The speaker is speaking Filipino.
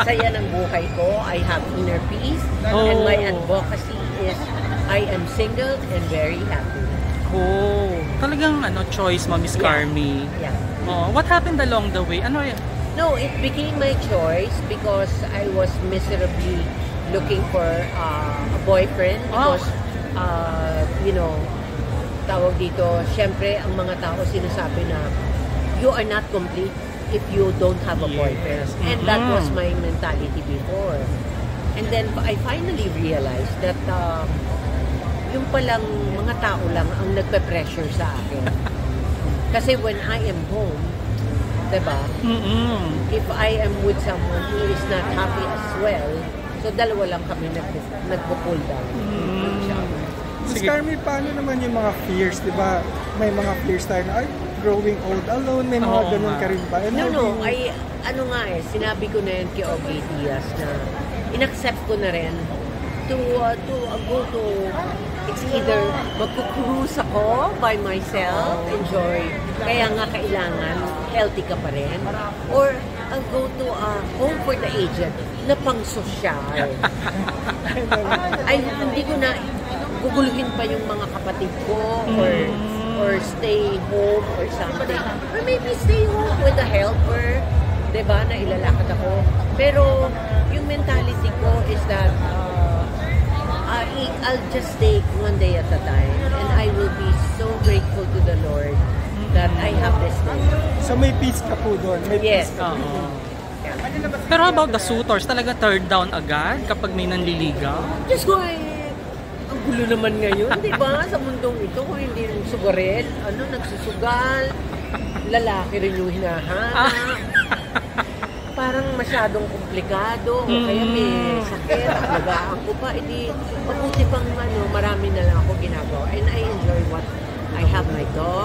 saya ng buhay ko. I have inner peace. Oh. And my advocacy is I am single and very happy. Oh, talagang ano choice mo, Miss Yeah. Carmi. Yeah. Oh, what happened along the way? Ano y- No, it became my choice because I was miserably looking for uh, a boyfriend Oh. because, uh, you know, tawag dito, syempre, ang mga tao sinasabi na you are not complete if you don't have a Yes. boyfriend. And that Mhm. was my mentality before. And then I finally realized that um, yung palang mga tao lang ang nagpe-pressure sa akin. Kasi when I am home, 'di ba? Mm-mm. if I am with someone who is not happy as well, so dalawa lang kami nag- nagpo-pull down. Miss Sige. Carmi, paano naman yung mga fears, di ba? May mga fears tayo na, ay, growing old alone, may mga Oo ganun ka rin ba? And No, how no, you- ay, ano nga eh, sinabi ko na yun kay Ogie Diaz na inaccept ko na rin to, uh, to uh, go to, it's either magkukruse ako by myself, enjoy, kaya nga kailangan healthy ka pa rin, or I'll go to a home for the aged na pang sosyal. ay hindi ko na guguluhin pa yung mga kapatid ko or or stay home or something. Or maybe stay home with a helper, 'di ba, na ilalakad ako. Pero yung mentality ko is that uh, I, I'll just take one day at a time and I will be so grateful to the Lord that I have this day. So may peace ka po doon. May Yes. peace ka. Oo. Pero about the suitors? Talaga third down agad kapag may nanliligaw? Ko, eh, ang gulo naman ngayon, di ba? Sa mundong ito, kung hindi rin sugarel, ano, nagsusugal, lalaki rin yung hinahanap. Parang masyadong komplikado, o kaya may sakit, alagaan ko pa, edi mabuti pang ano, marami na lang ako ginagawa. And I enjoy what I have my have